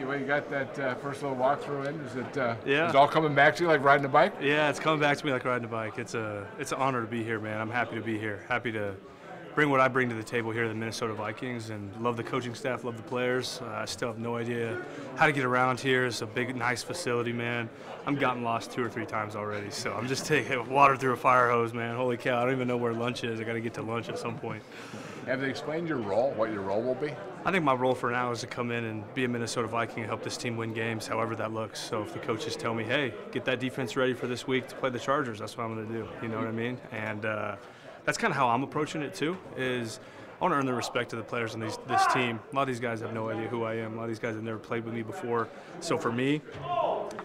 you, you got that uh, first little walkthrough in. Is it? Uh, Yeah. Is it all coming back to you like riding a bike? Yeah, it's coming back to me like riding a bike. It's a it's an honor to be here, man. I'm happy to be here. Happy to bring what I bring to the table here at the Minnesota Vikings, and love the coaching staff, love the players. Uh, I still have no idea how to get around here. It's a big, nice facility, man. I'm gotten lost two or three times already, so I'm just taking water through a fire hose, man. Holy cow! I don't even know where lunch is. I got to get to lunch at some point. Have they explained your role? What your role will be? I think my role for now is to come in and be a Minnesota Viking and help this team win games, however that looks. So if the coaches tell me, hey, get that defense ready for this week to play the Chargers, that's what I'm going to do. You know what I mean? And uh, that's kind of how I'm approaching it too. Is I want to earn the respect of the players on this team. A lot of these guys have no idea who I am. A lot of these guys have never played with me before. So for me,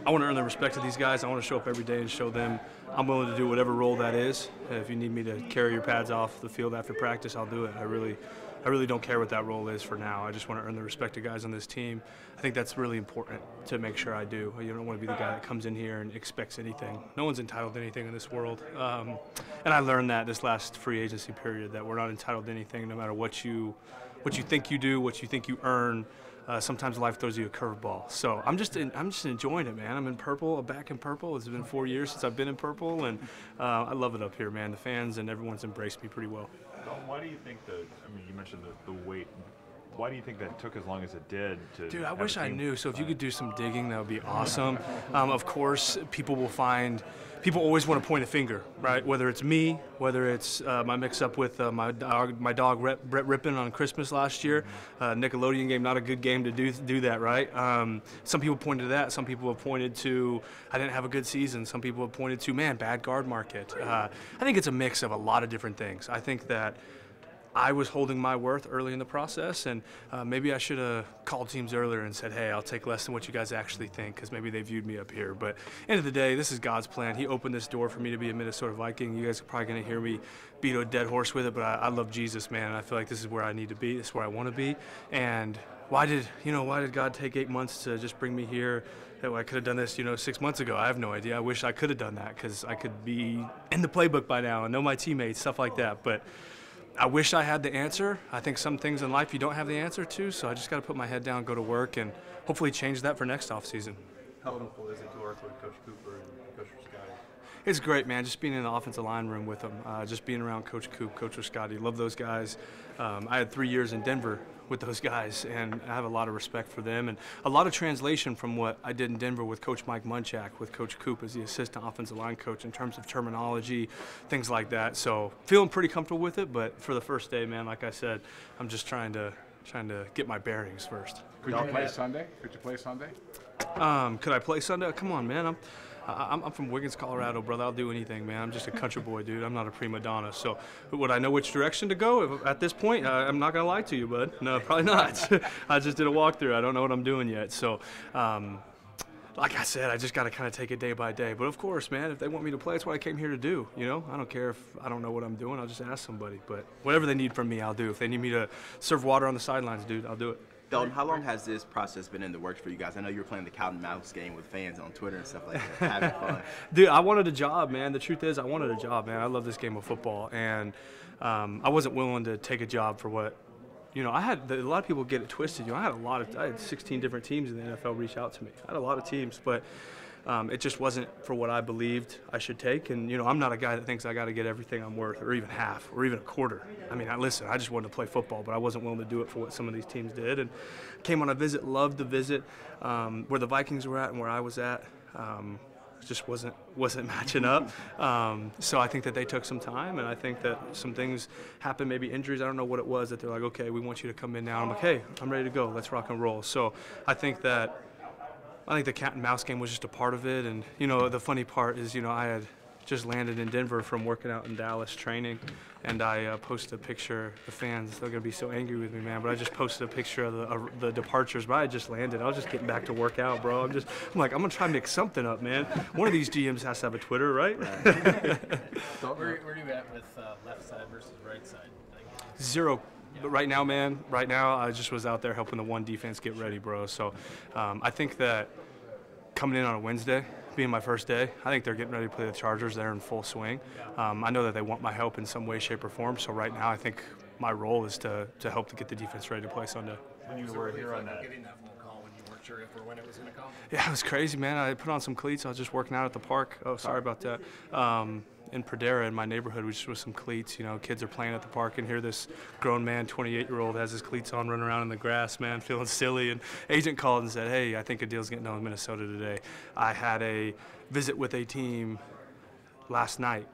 I want to earn the respect of these guys. I want to show up every day and show them I'm willing to do whatever role that is. If you need me to carry your pads off the field after practice, I'll do it. I really, I really don't care what that role is for now. I just want to earn the respect of guys on this team. I think that's really important to make sure I do. You don't want to be the guy that comes in here and expects anything. No one's entitled to anything in this world. Um, and I learned that this last free agency period that we're not entitled to anything, no matter what you, what you think you do, what you think you earn. Uh, sometimes life throws you a curveball. So I'm just in, I'm just enjoying it, man. I'm in purple. Back in purple. It's been four years since I've been in purple, and uh, I love it up here, man. The fans and everyone's embraced me pretty well. Why do you think that? I mean, you mentioned the, the wait. Why do you think that took as long as it did to? Dude, I wish I knew. So if you could do some digging, that would be awesome. Um, of course, people will find. People always want to point a finger, right? Whether it's me, whether it's uh, my mix-up with uh, my dog, my dog Brett Rippin on Christmas last year, uh, Nickelodeon game, not a good game to do do that, right? Um, some people pointed to that. Some people have pointed to I didn't have a good season. Some people have pointed to man, bad guard market. Uh, I think it's a mix of a lot of different things. I think that. I was holding my worth early in the process, and uh, maybe I should have called teams earlier and said, "Hey, I'll take less than what you guys actually think," because maybe they viewed me up here. But end of the day, this is God's plan. He opened this door for me to be a Minnesota Viking. You guys are probably going to hear me beat a dead horse with it, but I, I love Jesus, man. I feel like this is where I need to be. This is where I want to be. And why did you know? Why did God take eight months to just bring me here? That I could have done this, you know, six months ago. I have no idea. I wish I could have done that because I could be in the playbook by now and know my teammates, stuff like that. But I wish I had the answer. I think some things in life you don't have the answer to, so I just got to put my head down, go to work, and hopefully change that for next offseason. How wonderful is it to work with Coach Kuper and Coach Scotty? It's great, man. Just being in the offensive line room with them, uh, just being around Coach Coop, Coach Scotty. Love those guys. Um, I had three years in Denver with those guys, and I have a lot of respect for them and a lot of translation from what I did in Denver with Coach Mike Munchak, with Coach Coop as the assistant offensive line coach in terms of terminology, things like that. So feeling pretty comfortable with it, but for the first day, man, like I said, I'm just trying to trying to get my bearings first. Could you play Sunday? Could you play Sunday? Um, could I play Sunday? Come on, man. I'm, I- I'm, I'm from Wiggins, Colorado, brother. I'll do anything, man. I'm just a country boy, dude. I'm not a prima donna. So, would I know which direction to go if, at this point? Uh, I'm not gonna lie to you, bud. No, probably not. I just did a walkthrough. I don't know what I'm doing yet. So, um, like I said, I just got to kind of take it day by day. But of course, man, if they want me to play, it's what I came here to do. You know, I don't care if I don't know what I'm doing. I'll just ask somebody. But whatever they need from me, I'll do. If they need me to serve water on the sidelines, dude, I'll do it. Dalton, how long has this process been in the works for you guys? I know you were playing the cat and mouse game with fans on Twitter and stuff like that, having fun. Dude, I wanted a job, man. The truth is, I wanted a job, man. I love this game of football, and um, I wasn't willing to take a job for what, you know. I had a lot of people get it twisted. You know, I had a lot of, I had 16 different teams in the NFL reach out to me. I had a lot of teams, but um, it just wasn't for what I believed I should take. And you know, I'm not a guy that thinks I got to get everything I'm worth, or even half, or even a quarter. I mean, I, listen, I just wanted to play football, but I wasn't willing to do it for what some of these teams did. And came on a visit, loved the visit, um, where the Vikings were at and where I was at. Um, just wasn't wasn't matching up. Um, so I think that they took some time, and I think that some things happened, maybe injuries. I don't know what it was that they're like, okay, we want you to come in now. I'm like, hey, I'm ready to go. Let's rock and roll. So I think that I think the cat and mouse game was just a part of it. And you know, the funny part is, you know, I had just landed in Denver from working out in Dallas training, and I uh, posted a picture. The fans, they're gonna be so angry with me, man. But I just posted a picture of the, of the departures. But I had just landed. I was just getting back to work out, bro. I'm just, I'm like, I'm gonna try and mix something up, man. One of these GMs has to have a Twitter, right? Where, where are you at with uh, left side versus right side? Like, Zero. But right now, man, right now, I just was out there helping the one defense get ready, bro. So um, I think that coming in on a Wednesday, being my first day, I think they're getting ready to play the Chargers. They're in full swing. Um, I know that they want my help in some way, shape, or form. So right now, I think my role is to, to help to get the defense ready to play Sunday. When you were here on that, if or when it was going to come. Yeah, it was crazy, man. I put on some cleats. I was just working out at the park. Oh, sorry about that. Um, in Pradera, in my neighborhood, we just with some cleats. You know, kids are playing at the park, and here this grown man, 28-year-old, has his cleats on, running around in the grass, man, feeling silly. And agent called and said, "Hey, I think a deal's getting done in Minnesota today." I had a visit with a team last night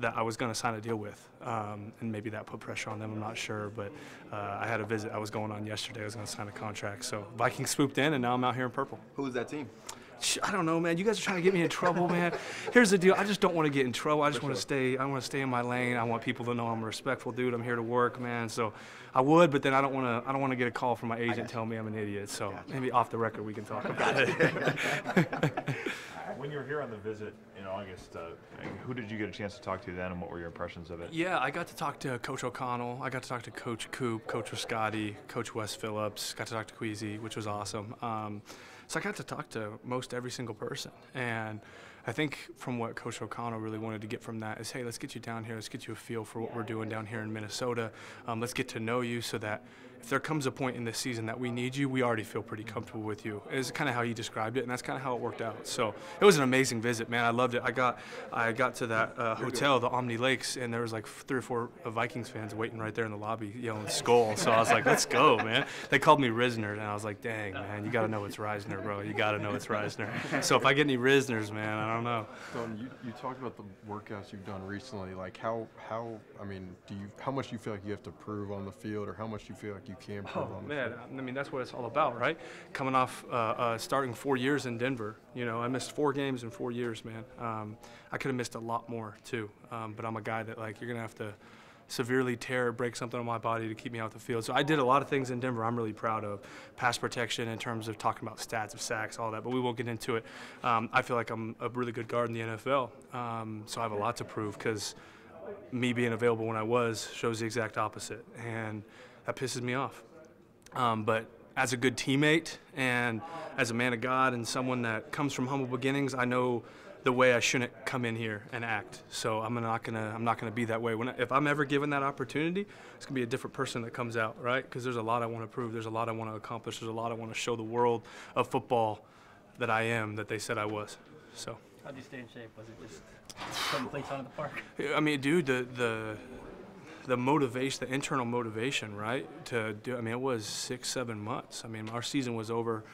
that I was going to sign a deal with, um, and maybe that put pressure on them. I'm not sure, but uh, I had a visit I was going on yesterday. I was going to sign a contract, so Vikings swooped in, and now I'm out here in purple. Who's that team? I don't know, man. You guys are trying to get me in trouble, man. Here's the deal. I just don't want to get in trouble. I just want to stay. I want to stay in my lane. I want people to know I'm a respectful dude. I'm here to work, man. So I would, but then I don't want to. I don't want to get a call from my agent telling me I'm an idiot. So maybe off the record we can talk about it. When you were here on the visit in August, uh, who did you get a chance to talk to then, and what were your impressions of it? Yeah, I got to talk to Coach O'Connell. I got to talk to Coach Coop, Coach Rascati, Coach Wes Phillips. Got to talk to Kwesi, which was awesome. Um, so I got to talk to most every single person, and I think from what Coach O'Connell really wanted to get from that is, hey, let's get you down here. Let's get you a feel for what we're doing down here in Minnesota. Um, let's get to know you so that if there comes a point in this season that we need you, we already feel pretty comfortable with you. Is kind of how he described it, and that's kind of how it worked out. So it was an amazing visit, man. I loved it. I got I got to that uh, hotel, the Omni Lakes, and there was like three or four uh, Vikings fans waiting right there in the lobby yelling "Skol." So I was like, "Let's go, man!" They called me Risner, and I was like, "Dang, man, you got to know it's Reisner, bro. You got to know it's Reisner." So if I get any Risners, man, I don't know. Don, you, you talked about the workouts you've done recently. Like how how I mean, do you how much do you feel like you have to prove on the field, or how much do you feel like you can prove Oh on man, field? I mean that's what it's all about, right? Coming off uh, uh, starting four years in Denver, you know, I missed four games in four years, man. Um, I could have missed a lot more too, um, but I'm a guy that like you're gonna have to severely tear or break something on my body to keep me off the field. So I did a lot of things in Denver. I'm really proud of pass protection in terms of talking about stats of sacks, all that. But we won't get into it. Um, I feel like I'm a really good guard in the NFL, um, so I have a lot to prove because me being available when I was shows the exact opposite, and that pisses me off. Um, but as a good teammate and as a man of God and someone that comes from humble beginnings, I know the way I shouldn't come in here and act. So I'm not gonna I'm not gonna be that way. When if I'm ever given that opportunity, it's gonna be a different person that comes out, right? Because there's a lot I want to prove. There's a lot I want to accomplish. There's a lot I want to show the world of football that I am that they said I was. So. How do you stay in shape? Was it just putting plates on at the park? I mean, dude, the the the motivation, the internal motivation, right? To do. I mean, it was six, seven months. I mean, our season was over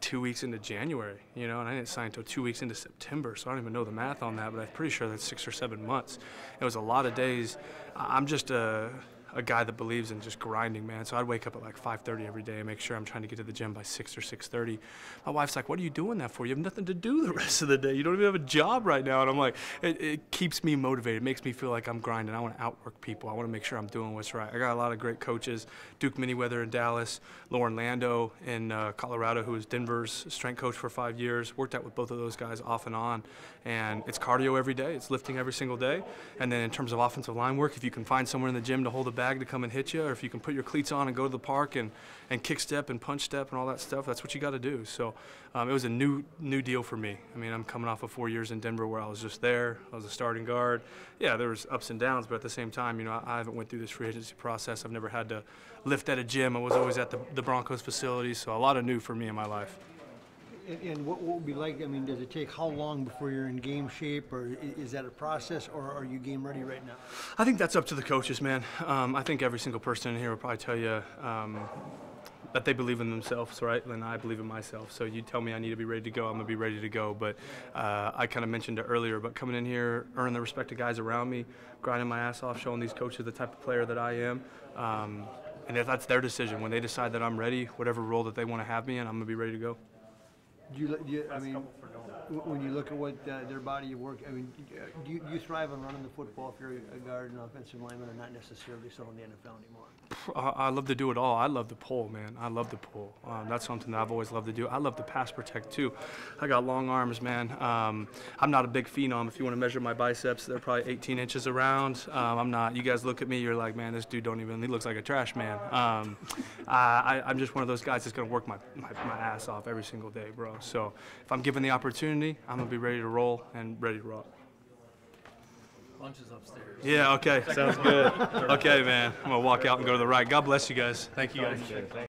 two weeks into January, you know, and I didn't sign until two weeks into September, so I don't even know the math on that, but I'm pretty sure that's six or seven months. It was a lot of days. I'm just a a guy that believes in just grinding, man. So I'd wake up at like 5:30 every day and make sure I'm trying to get to the gym by 6 or 6:30. My wife's like, "What are you doing that for? You have nothing to do the rest of the day. You don't even have a job right now." And I'm like, it, it keeps me motivated. It makes me feel like I'm grinding. I want to outwork people. I want to make sure I'm doing what's right. I got a lot of great coaches: Duke Manyweather in Dallas, Loren Landow in uh, Colorado, who was Denver's strength coach for five years. Worked out with both of those guys off and on. And it's cardio every day. It's lifting every single day. And then in terms of offensive line work, if you can find someone in the gym to hold a bag to come and hit you, or if you can put your cleats on and go to the park and, and kick step and punch step and all that stuff, that's what you got to do. So um, it was a new new deal for me. I mean, I'm coming off of four years in Denver where I was just there. I was a starting guard. Yeah, there was ups and downs, but at the same time, you know, I, I haven't went through this free agency process. I've never had to lift at a gym. I was always at the, the Broncos facility, so a lot of new for me in my life. And, and what will it be like? I mean, does it take how long before you're in game shape, or is that a process, or are you game ready right now? I think that's up to the coaches, man. Um, I think every single person in here will probably tell you um, that they believe in themselves, right? And I believe in myself. So you tell me I need to be ready to go, I'm gonna be ready to go. But uh, I kind of mentioned it earlier, but coming in here, earning the respect of guys around me, grinding my ass off, showing these coaches the type of player that I am. Um, and that's their decision, when they decide that I'm ready, whatever role that they want to have me in, I'm gonna be ready to go. Do you, do you I mean, w- when you look at what uh, their body of work, I mean, do you, do you thrive on running the football if you're a guard and offensive lineman, or not necessarily so in the NFL anymore? I love to do it all. I love the pull, man. I love the pull. Um, that's something that I've always loved to do. I love to pass protect too. I got long arms, man. Um, I'm not a big phenom. If you want to measure my biceps, they're probably 18 inches around. Um, I'm not. You guys look at me, you're like, man, this dude don't even. He looks like a trash man. Um, I, I'm just one of those guys that's gonna work my, my my ass off every single day, bro. So if I'm given the opportunity, I'm gonna be ready to roll and ready to rock. Lunch is upstairs. Yeah. Okay. Sounds good. Okay, man. I'm gonna walk out and go to the right. God bless you guys. Thank you guys.